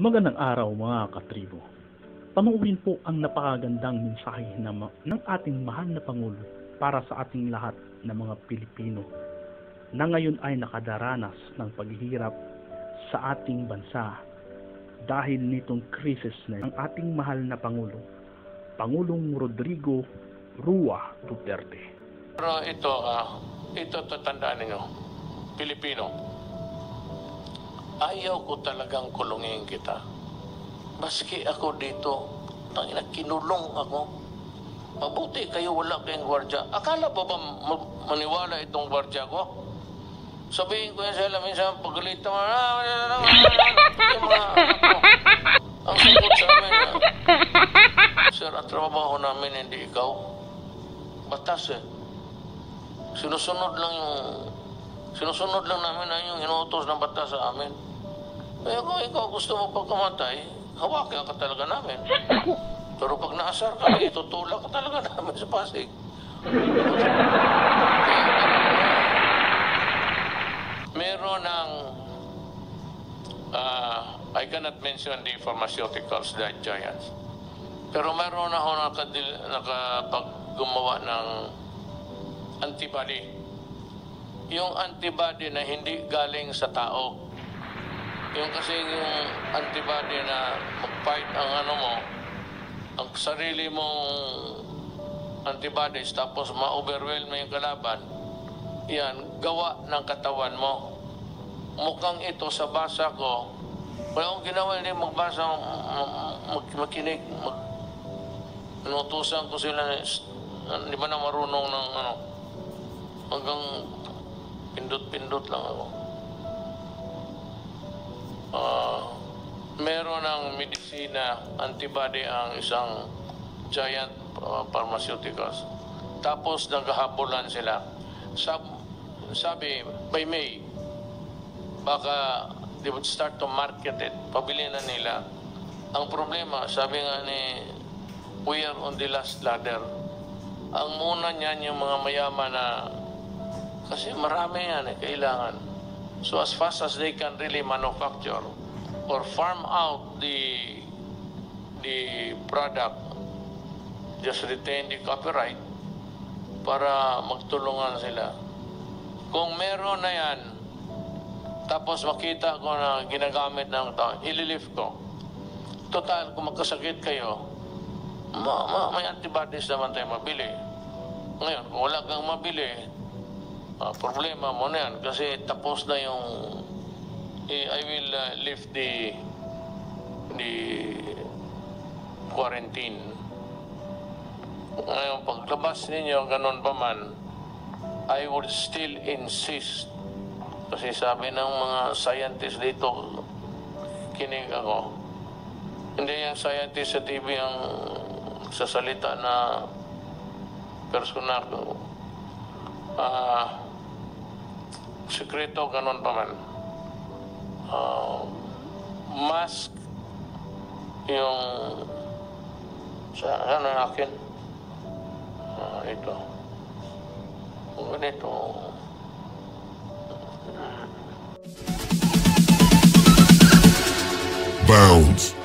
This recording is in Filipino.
Magandang araw mga katribo. Panuurin po ang napakagandang mensahe na ng ating mahal na Pangulo para sa ating lahat ng mga Pilipino na ngayon ay nakadaranas ng paghihirap sa ating bansa dahil nitong krisis na ang ating mahal na Pangulo, Pangulong Rodrigo Rua Duterte. Pero ito, ah, ito tatandaan ninyo, Pilipino. Ayaw ko talagang kulungin kita. Maski ako dito, tangina, kinulong ako. Mabuti kayo wala kayong gwardya. Akala ba ba ma- maniwala itong gwardya ko? Sabihin ko yan sa alam, minsan pagalitan mo, ah, wala na, na, ko. Ang ah, Sir, ang trabaho namin hindi ikaw. Batas eh. Sinusunod lang yung sinusunod lang namin ang yung inuutos ng batas sa amin. Kaya kung ikaw gusto mo pagkamatay, hawakan ka talaga namin. Pero pag naasar ka, itutulak ka talaga namin sa Pasig. Meron ng ah, I cannot mention the pharmaceuticals, the giants. Pero meron ako nakadil, nakapaggumawa ng antibody. Yung antibody na hindi galing sa tao. Yung kasi yung antibody na mag-fight ang ano mo, ang sarili mong antibodies tapos ma-overwhelm mo yung kalaban, yan, gawa ng katawan mo. Mukhang ito sa basa ko, wala akong ginawa, hindi magbasa, mag, makinig, mag, inutusan ko sila, di ba na marunong ng ano, hanggang pindot-pindot lang ako. Meron ng medisina, antibody ang isang giant uh, pharmaceuticals. Tapos naghahabulan sila. Sab sabi, by May, baka they would start to market it. Pabili na nila. Ang problema, sabi nga ni, we are on the last ladder. Ang muna niyan yung mga mayaman na kasi marami yan eh, kailangan. So as fast as they can really manufacture or farm out the the product, just retain the copyright para magtulungan sila. Kung meron na yan, tapos makita ko na ginagamit ng tao, ililift ko. Total, kung magkasakit kayo, ma, ma, may antibodies naman tayo mabili. Ngayon, kung wala kang mabili, Ah, problema mo na yan kasi tapos na yung I will uh, lift the the quarantine. Ngayon, paglabas ninyo, ganun pa man, I would still insist kasi sabi ng mga scientists dito, kinig ako. Hindi yung scientist sa TV ang sasalita na personal. Ah, sekreto ganun pa man. Uh, mask yung sa ano akin? Uh, ito. Ganito. Bounds.